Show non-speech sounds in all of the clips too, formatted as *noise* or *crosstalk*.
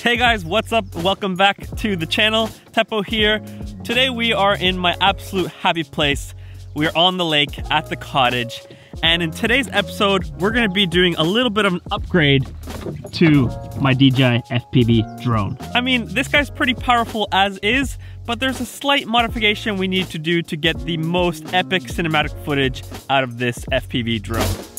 Hey guys, what's up? Welcome back to the channel. Teppo here. Today we are in my absolute happy place. We're on the lake at the cottage. And in today's episode, we're gonna be doing a little bit of an upgrade to my DJI FPV drone. I mean, this guy's pretty powerful as is, but there's a slight modification we need to do to get the most epic cinematic footage out of this FPV drone.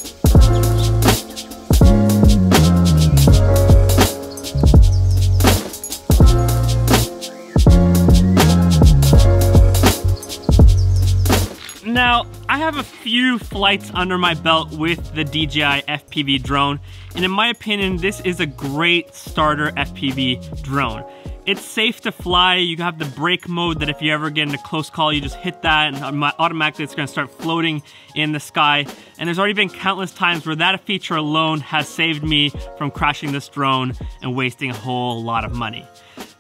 Now, I have a few flights under my belt with the DJI FPV drone, and in my opinion, this is a great starter FPV drone. It's safe to fly, you have the brake mode that if you ever get in a close call, you just hit that and automatically it's gonna start floating in the sky. And there's already been countless times where that feature alone has saved me from crashing this drone and wasting a whole lot of money.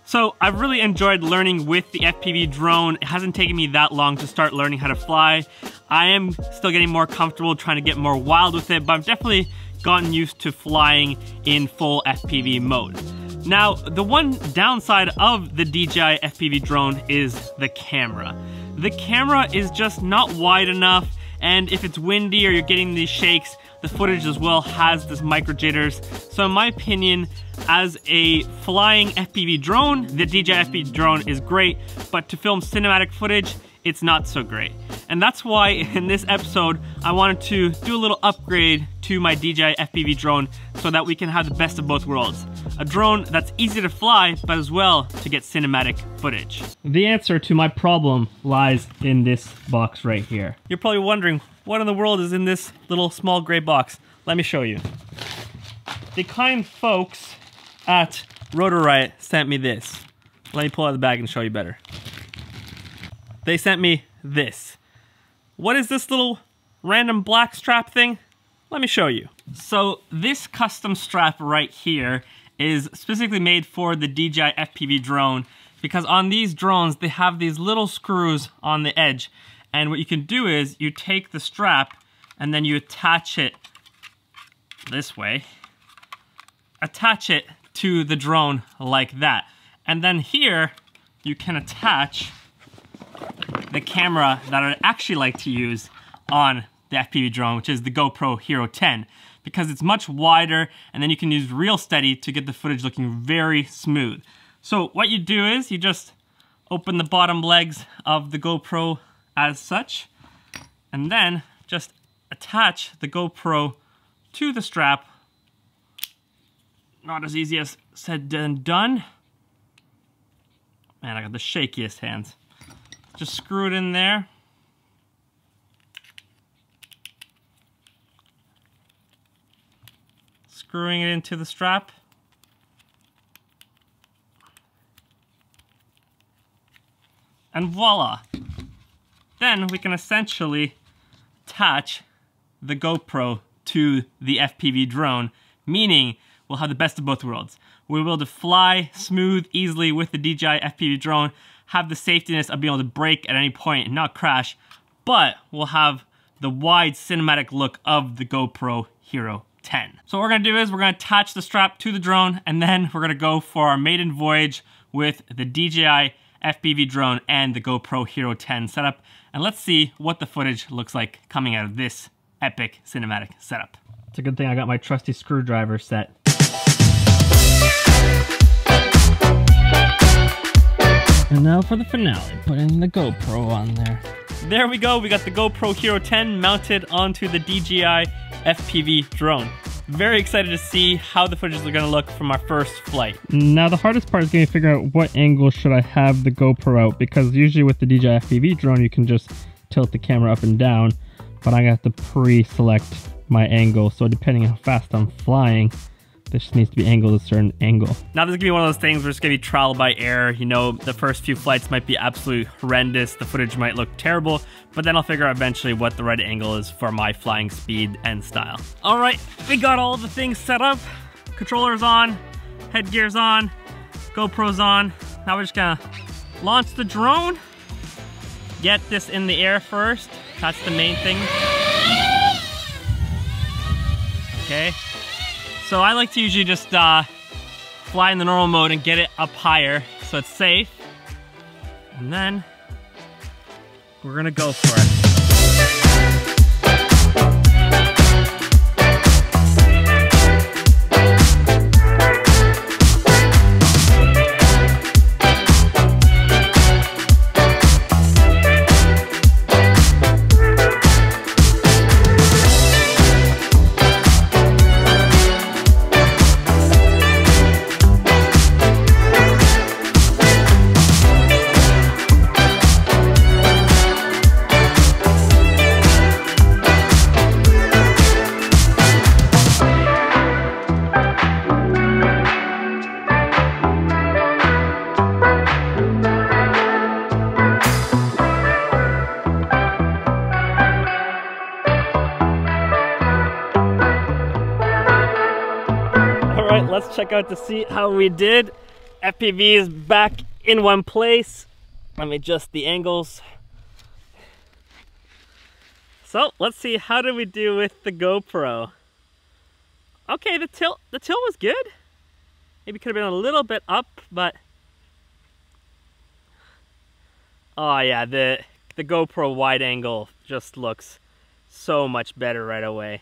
So I've really enjoyed learning with the FPV drone. It hasn't taken me that long to start learning how to fly. I am still getting more comfortable trying to get more wild with it, but I've definitely gotten used to flying in full FPV mode. Now, the one downside of the DJI FPV drone is the camera. The camera is just not wide enough, and if it's windy or you're getting these shakes, the footage as well has this micro jitters. So in my opinion, as a flying FPV drone, the DJI FPV drone is great, but to film cinematic footage, it's not so great. And that's why in this episode, I wanted to do a little upgrade to my DJI FPV drone so that we can have the best of both worlds. A drone that's easy to fly, but as well to get cinematic footage. The answer to my problem lies in this box right here. You're probably wondering, what in the world is in this little small gray box? Let me show you. The kind folks at Rotor Riot sent me this. Let me pull out the bag and show you better. They sent me this. What is this little random black strap thing? Let me show you. So this custom strap right here is specifically made for the DJI FPV drone because on these drones, they have these little screws on the edge and what you can do is you take the strap and then you attach it this way, attach it to the drone like that. And then here you can attach the camera that I'd actually like to use on the FPV drone, which is the GoPro Hero 10, because it's much wider and then you can use ReelSteady to get the footage looking very smooth. So what you do is you just open the bottom legs of the GoPro as such. And then just attach the GoPro to the strap. Not as easy as said and done. Man, I got the shakiest hands. Just screw it in there. Screwing it into the strap. And voila! Then we can essentially attach the GoPro to the FPV drone, meaning we'll have the best of both worlds. We'll be able to fly smooth, easily with the DJI FPV drone, have the safetiness of being able to brake at any point and not crash, but we'll have the wide cinematic look of the GoPro Hero 10. So what we're gonna do is we're gonna attach the strap to the drone and then we're gonna go for our maiden voyage with the DJI FPV drone and the GoPro Hero 10 setup. And let's see what the footage looks like coming out of this epic cinematic setup. It's a good thing I got my trusty screwdriver set. And now for the finale, putting the GoPro on there. There we go, we got the GoPro Hero 10 mounted onto the DJI FPV drone. Very excited to see how the footage is going to look from our first flight. Now the hardest part is going to figure out what angle should I have the GoPro out because usually with the DJI FPV drone you can just tilt the camera up and down but I'm going to have to pre-select my angle so depending on how fast I'm flying this just needs to be angled a certain angle. Now this is gonna be one of those things where it's gonna be trial by error. You know, the first few flights might be absolutely horrendous. The footage might look terrible, but then I'll figure out eventually what the right angle is for my flying speed and style. All right, we got all the things set up. Controllers on, headgear's on, GoPro's on. Now we're just gonna launch the drone, get this in the air first. That's the main thing. Okay, so I like to usually just uh, fly in the normal mode and get it up higher so it's safe. And then we're gonna go for it. Right, let's check out to see how we did. FPV is back in one place. Let me adjust the angles. So let's see, how did we do with the GoPro? Okay, the tilt, the tilt was good. Maybe could have been a little bit up, but oh yeah, the the GoPro wide angle just looks so much better right away.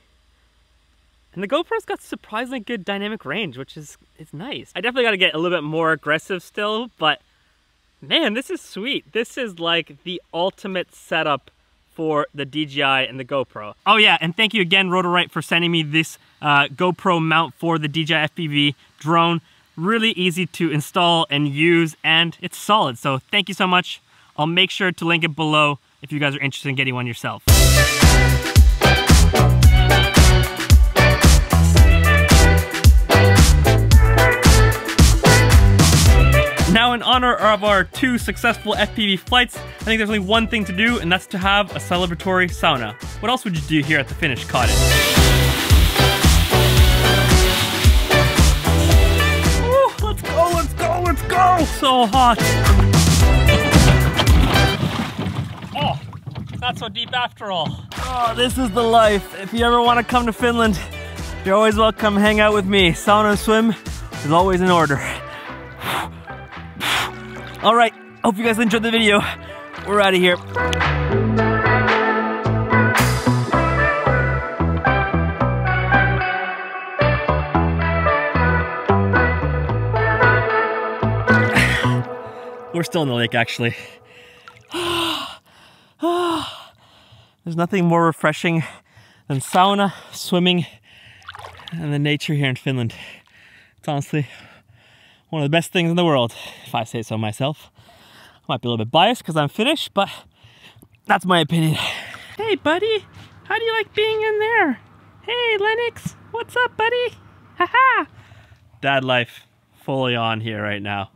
And the GoPro's got surprisingly good dynamic range, which is is nice. I definitely got to get a little bit more aggressive still, but man, this is sweet. This is like the ultimate setup for the DJI and the GoPro. Oh yeah, and thank you again, Rotor Riot, for sending me this uh, GoPro mount for the DJI FPV drone. Really easy to install and use, and it's solid. So thank you so much. I'll make sure to link it below if you guys are interested in getting one yourself. In honor of our two successful FPV flights, I think there's only one thing to do and that's to have a celebratory sauna. What else would you do here at the Finnish cottage? Ooh, let's go, let's go, let's go! So hot. Oh, not so deep after all. Oh, this is the life. If you ever want to come to Finland, you're always welcome hang out with me. Sauna swim is always in order. All right, hope you guys enjoyed the video. We're out of here. *sighs* We're still in the lake, actually. *sighs* There's nothing more refreshing than sauna, swimming, and the nature here in Finland. It's honestly one of the best things in the world, if I say so myself. I might be a little bit biased because I'm Finnish, but that's my opinion. Hey, buddy, how do you like being in there? Hey, Lennox, what's up, buddy? Haha! Dad life fully on here right now.